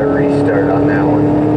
restart on that one.